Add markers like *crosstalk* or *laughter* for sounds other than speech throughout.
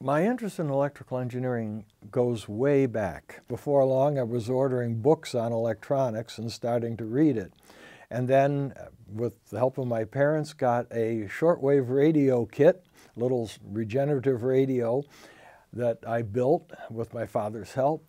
My interest in electrical engineering goes way back. Before long, I was ordering books on electronics and starting to read it. And then, uh, with the help of my parents, got a shortwave radio kit, little regenerative radio that I built with my father's help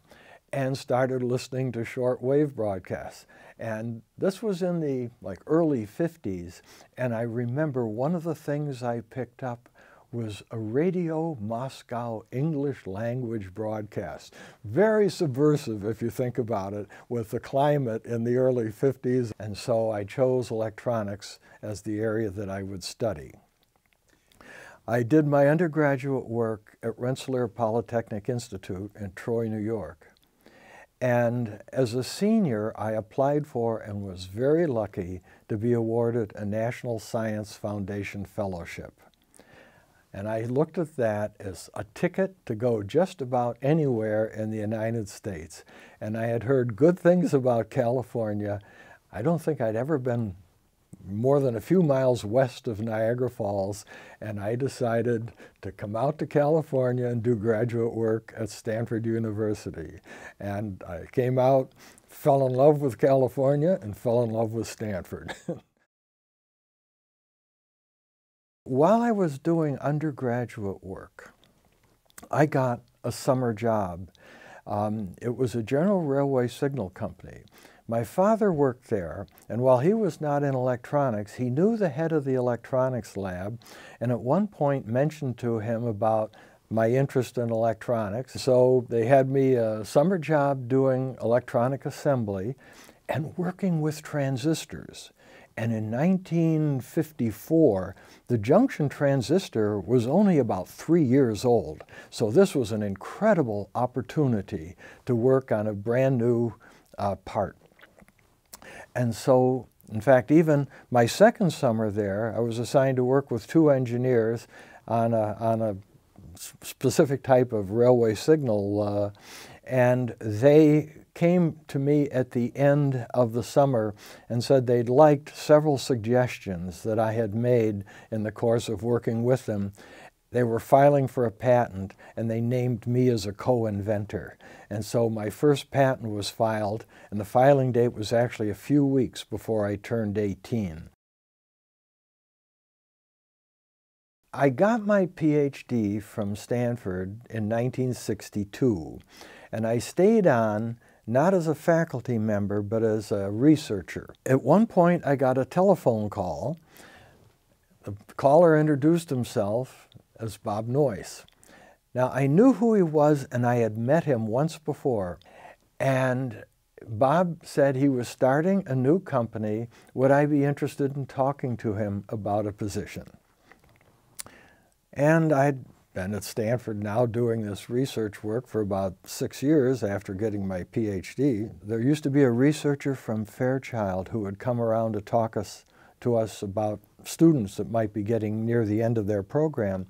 and started listening to shortwave broadcasts. And this was in the like early 50s. And I remember one of the things I picked up was a Radio Moscow English language broadcast. Very subversive if you think about it with the climate in the early 50s. And so I chose electronics as the area that I would study. I did my undergraduate work at Rensselaer Polytechnic Institute in Troy, New York. And as a senior, I applied for and was very lucky to be awarded a National Science Foundation Fellowship. And I looked at that as a ticket to go just about anywhere in the United States. And I had heard good things about California. I don't think I'd ever been more than a few miles west of Niagara Falls, and I decided to come out to California and do graduate work at Stanford University. And I came out, fell in love with California, and fell in love with Stanford. *laughs* While I was doing undergraduate work, I got a summer job. Um, it was a General Railway Signal Company. My father worked there, and while he was not in electronics, he knew the head of the electronics lab, and at one point mentioned to him about my interest in electronics. So they had me a summer job doing electronic assembly and working with transistors. And in 1954, the junction transistor was only about three years old. So this was an incredible opportunity to work on a brand new uh, part. And so, in fact, even my second summer there, I was assigned to work with two engineers on a, on a specific type of railway signal. Uh, and they came to me at the end of the summer and said they'd liked several suggestions that I had made in the course of working with them. They were filing for a patent and they named me as a co-inventor. And so my first patent was filed and the filing date was actually a few weeks before I turned 18. I got my PhD from Stanford in 1962 and I stayed on not as a faculty member, but as a researcher. At one point, I got a telephone call. The caller introduced himself as Bob Noyce. Now, I knew who he was, and I had met him once before. And Bob said he was starting a new company. Would I be interested in talking to him about a position? And I'd been at Stanford now doing this research work for about six years after getting my PhD. There used to be a researcher from Fairchild who would come around to talk us, to us about students that might be getting near the end of their program,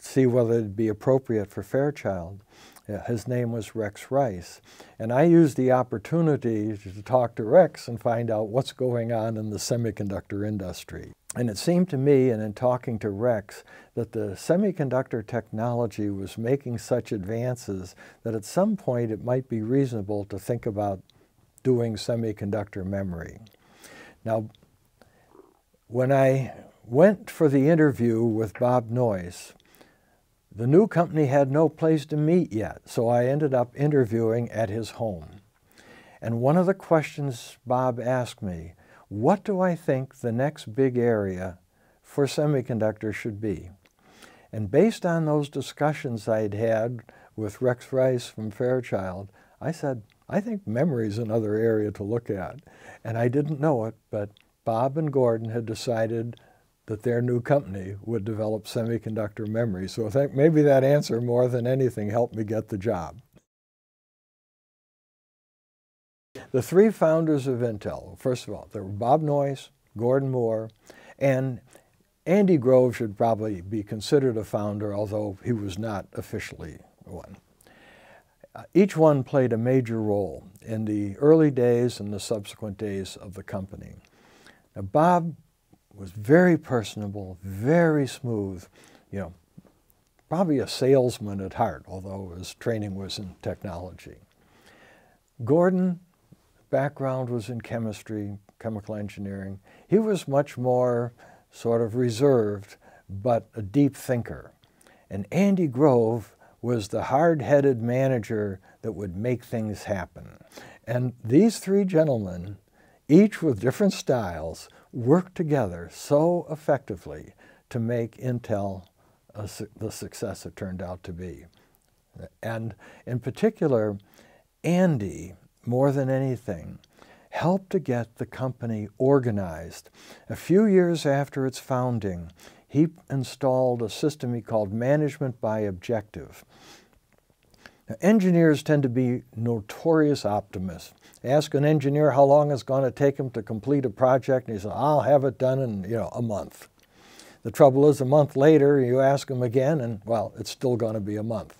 see whether it'd be appropriate for Fairchild. Uh, his name was Rex Rice. And I used the opportunity to talk to Rex and find out what's going on in the semiconductor industry. And it seemed to me, and in talking to Rex, that the semiconductor technology was making such advances that at some point it might be reasonable to think about doing semiconductor memory. Now, when I went for the interview with Bob Noyce, the new company had no place to meet yet, so I ended up interviewing at his home. And one of the questions Bob asked me what do I think the next big area for semiconductors should be? And based on those discussions I'd had with Rex Rice from Fairchild, I said, I think memory is another area to look at. And I didn't know it, but Bob and Gordon had decided that their new company would develop semiconductor memory. So I think maybe that answer more than anything helped me get the job. The three founders of Intel, first of all, there were Bob Noyce, Gordon Moore, and Andy Grove should probably be considered a founder, although he was not officially one. Uh, each one played a major role in the early days and the subsequent days of the company. Now, Bob was very personable, very smooth, you know, probably a salesman at heart, although his training was in technology. Gordon, background was in chemistry, chemical engineering. He was much more sort of reserved, but a deep thinker. And Andy Grove was the hard-headed manager that would make things happen. And these three gentlemen, each with different styles, worked together so effectively to make Intel a, the success it turned out to be. And in particular, Andy, more than anything, helped to get the company organized. A few years after its founding, he installed a system he called management by objective. Now, engineers tend to be notorious optimists. Ask an engineer how long it's going to take him to complete a project, and he says, I'll have it done in you know, a month. The trouble is, a month later, you ask him again, and well, it's still going to be a month.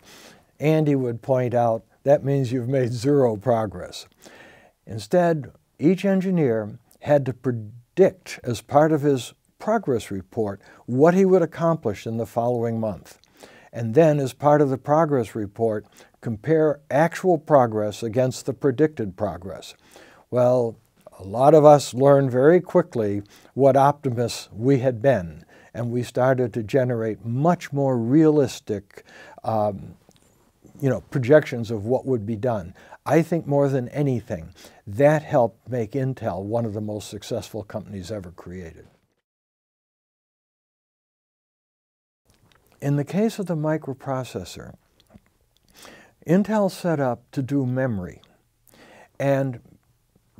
Andy would point out that means you've made zero progress. Instead, each engineer had to predict as part of his progress report what he would accomplish in the following month. And then, as part of the progress report, compare actual progress against the predicted progress. Well, a lot of us learned very quickly what optimists we had been, and we started to generate much more realistic um, you know, projections of what would be done. I think more than anything, that helped make Intel one of the most successful companies ever created. In the case of the microprocessor, Intel set up to do memory. And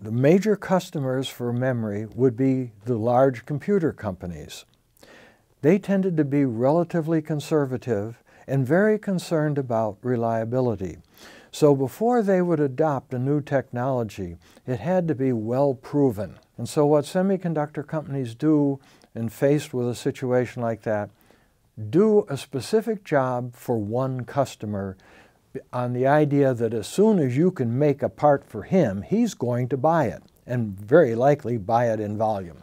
the major customers for memory would be the large computer companies. They tended to be relatively conservative and very concerned about reliability. So before they would adopt a new technology, it had to be well proven. And so what semiconductor companies do in faced with a situation like that, do a specific job for one customer on the idea that as soon as you can make a part for him, he's going to buy it, and very likely buy it in volume.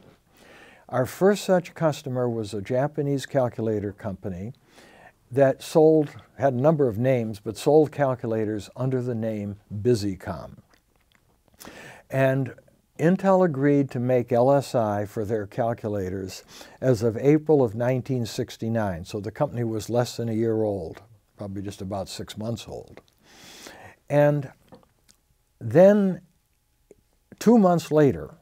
Our first such customer was a Japanese calculator company that sold, had a number of names, but sold calculators under the name Busicom. And Intel agreed to make LSI for their calculators as of April of 1969, so the company was less than a year old, probably just about six months old. And then two months later,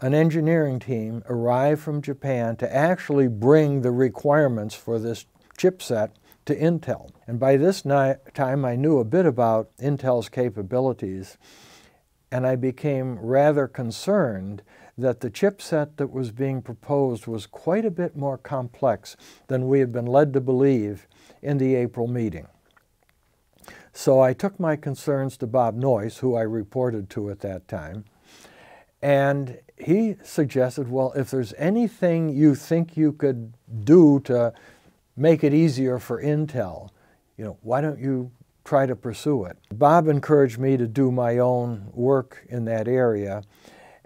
an engineering team arrived from Japan to actually bring the requirements for this chipset to Intel. And by this time, I knew a bit about Intel's capabilities, and I became rather concerned that the chipset that was being proposed was quite a bit more complex than we had been led to believe in the April meeting. So I took my concerns to Bob Noyce, who I reported to at that time, and he suggested, well, if there's anything you think you could do to make it easier for Intel, you know, why don't you try to pursue it? Bob encouraged me to do my own work in that area,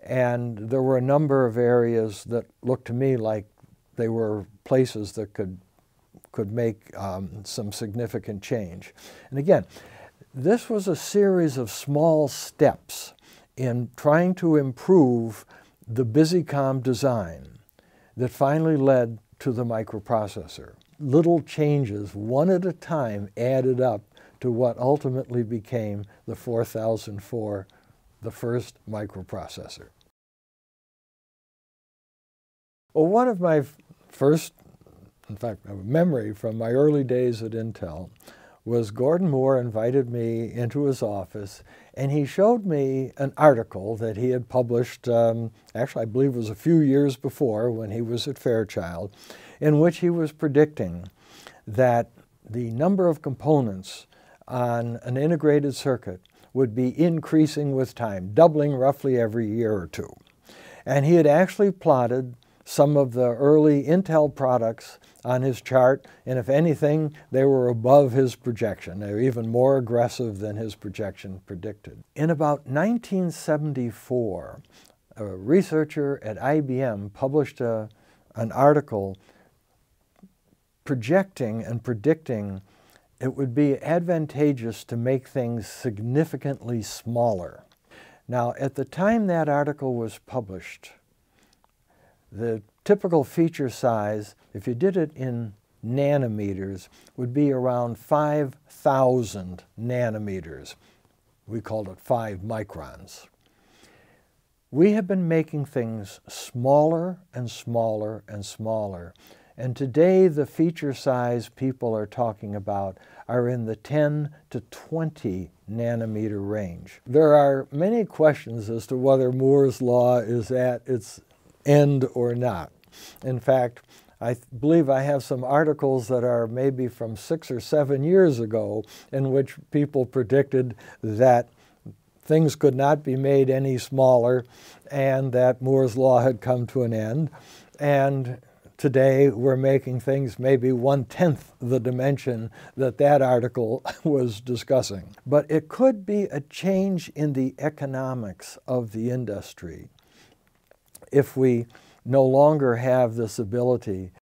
and there were a number of areas that looked to me like they were places that could could make um, some significant change. And again, this was a series of small steps in trying to improve the Busicom design that finally led to the microprocessor. Little changes, one at a time, added up to what ultimately became the 4004, the first microprocessor. Well, one of my first, in fact, memory from my early days at Intel was Gordon Moore invited me into his office and he showed me an article that he had published, um, actually I believe it was a few years before when he was at Fairchild, in which he was predicting that the number of components on an integrated circuit would be increasing with time, doubling roughly every year or two. And he had actually plotted some of the early Intel products on his chart, and if anything, they were above his projection. They were even more aggressive than his projection predicted. In about 1974, a researcher at IBM published a, an article projecting and predicting it would be advantageous to make things significantly smaller. Now, at the time that article was published, the typical feature size, if you did it in nanometers, would be around 5,000 nanometers. We called it 5 microns. We have been making things smaller and smaller and smaller. And today, the feature size people are talking about are in the 10 to 20 nanometer range. There are many questions as to whether Moore's law is at its end or not. In fact, I believe I have some articles that are maybe from six or seven years ago in which people predicted that things could not be made any smaller and that Moore's law had come to an end. And today we're making things maybe one-tenth the dimension that that article *laughs* was discussing. But it could be a change in the economics of the industry if we no longer have this ability.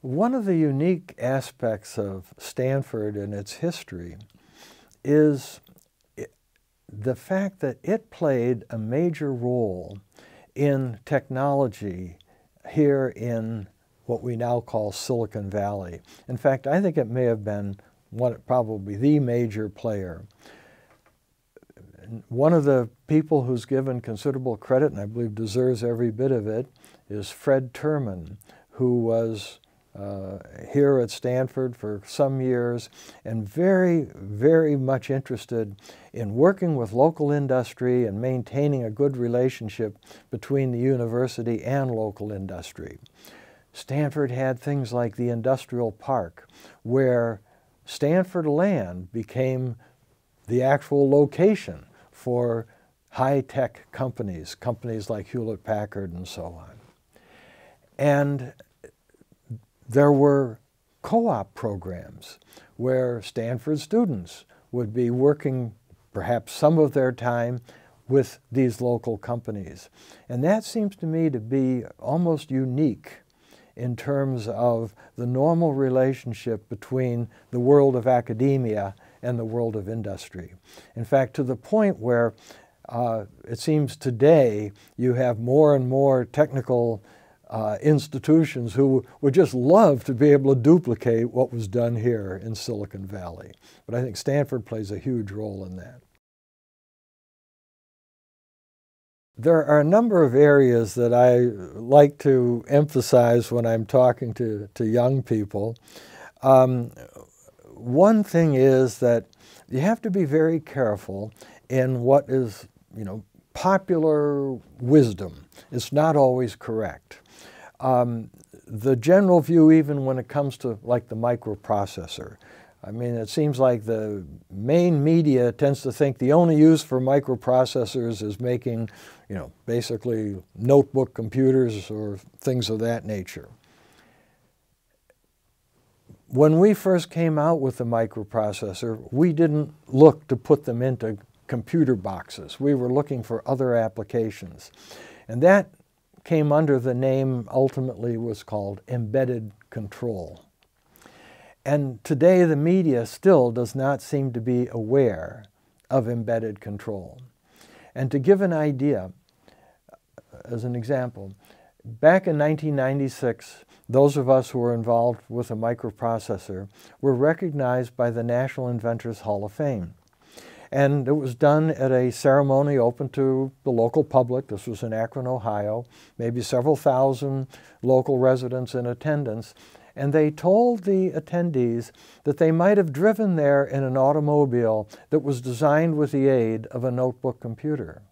One of the unique aspects of Stanford and its history is the fact that it played a major role in technology here in what we now call Silicon Valley. In fact, I think it may have been one, probably the major player. One of the people who's given considerable credit, and I believe deserves every bit of it, is Fred Terman, who was uh, here at Stanford for some years and very, very much interested in working with local industry and maintaining a good relationship between the university and local industry. Stanford had things like the industrial park where Stanford land became the actual location for high-tech companies, companies like Hewlett-Packard and so on. And there were co-op programs where Stanford students would be working perhaps some of their time with these local companies. And that seems to me to be almost unique in terms of the normal relationship between the world of academia and the world of industry. In fact, to the point where uh, it seems today you have more and more technical uh, institutions who would just love to be able to duplicate what was done here in Silicon Valley. But I think Stanford plays a huge role in that. There are a number of areas that I like to emphasize when I'm talking to, to young people. Um, one thing is that you have to be very careful in what is, you know, popular wisdom. It's not always correct. Um, the general view, even when it comes to like the microprocessor, I mean, it seems like the main media tends to think the only use for microprocessors is making, you know, basically notebook computers or things of that nature. When we first came out with the microprocessor, we didn't look to put them into computer boxes. We were looking for other applications. And that came under the name, ultimately was called embedded control. And today the media still does not seem to be aware of embedded control. And to give an idea, uh, as an example, back in 1996, those of us who were involved with a microprocessor were recognized by the National Inventors Hall of Fame. And it was done at a ceremony open to the local public. This was in Akron, Ohio, maybe several thousand local residents in attendance. And they told the attendees that they might have driven there in an automobile that was designed with the aid of a notebook computer.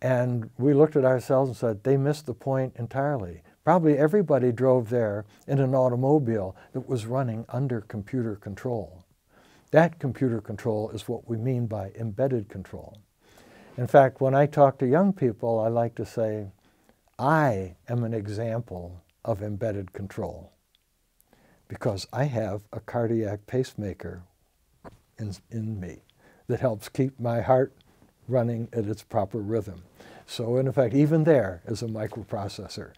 And we looked at ourselves and said, they missed the point entirely. Probably everybody drove there in an automobile that was running under computer control. That computer control is what we mean by embedded control. In fact, when I talk to young people, I like to say, I am an example of embedded control because I have a cardiac pacemaker in, in me that helps keep my heart running at its proper rhythm. So in effect, even there is a microprocessor.